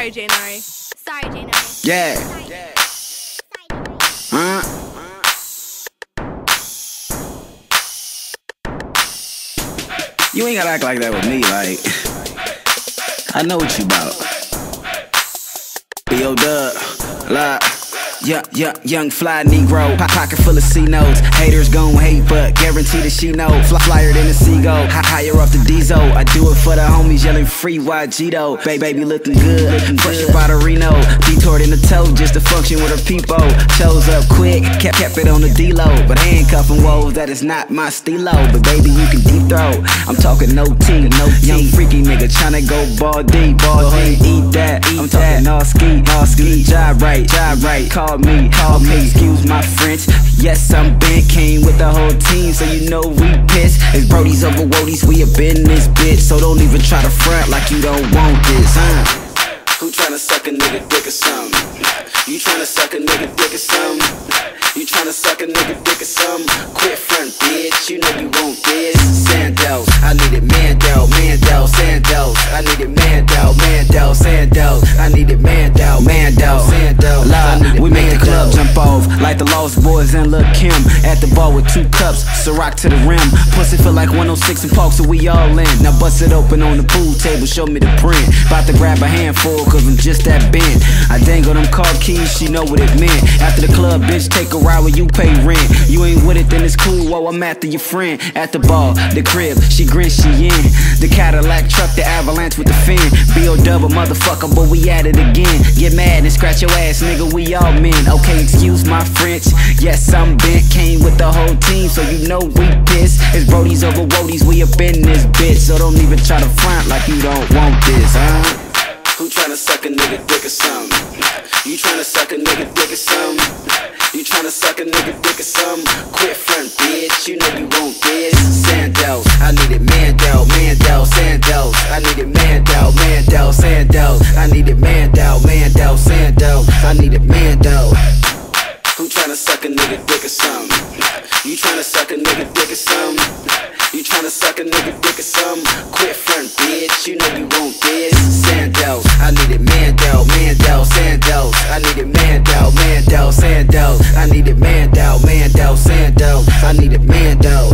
Sorry, Janari. Sorry, Janari. Yeah. Huh? You ain't gotta act like that with me, like. I know what you about. B.O. Dub, like. Yeah, yeah, young fly Negro, po- pocket full of C notes. Haters gon' hate, but guarantee that she know. Fly flyer than a seagull, Hi- higher off the diesel. I do it for the homies yelling free YG though. Ba- baby looking good, fresh up out of Reno. Detoured in the toe just to function with her peepo. Chose up quick, kept kept it on the D low. But handcuffing woes, that is not my stilo. But baby, you can deep throw. I'm talking no T, no. Young freaky nigga tryna go ball D, ball D. Eat that, eat I'm talking all ski, all job right. Call me, call me. Excuse my French. Yes, I'm bent. Came with the whole team, so you know we pissed. It's Brody's over Wodies, we have been this bitch. So don't even try to front like you don't want this, huh? Who tryna suck a nigga dick or something? You tryna suck a nigga dick or something? You tryna suck a nigga dick or something? Quit front, bitch. You know you want this. The Lost Boys and Lil Kim at the bar with two cups, Ciroc to the rim. Pussy feel like 106 and Park, so we all in. Now bust it open on the pool table, show me the print. About to grab a handful, cause I'm just that bent. I dangle them car keys, she know what it meant. After the club, bitch, take a ride where you pay rent. You ain't with it, then it's cool. While I'm after your friend at the bar, the crib, she grin, she in. The Cadillac truck, the avalanche with the fin. B.O. double motherfucker, but we at it again. Get mad and scratch your ass, nigga, we all men. Okay, excuse my French. Yes, I'm bent, came with the whole team, so you know we pissed. It's Brody's over Wodies, we up in this bitch. So don't even try to front like you don't want this, huh? Who tryna suck a nigga dick or something? You tryna suck a nigga dick or something? You tryna suck a nigga dick or something? Quit tryna suck a nigga dick or something? You tryna suck a nigga dick or something? You tryna suck a nigga dick or something? Quit front, bitch. You know you want this. Sandals, I need it Mandel, Mandel, Sandals. I need it Mandel, Mandel, Sandals. I need it Mandel, Mandel, Sandals. I need it Mandel.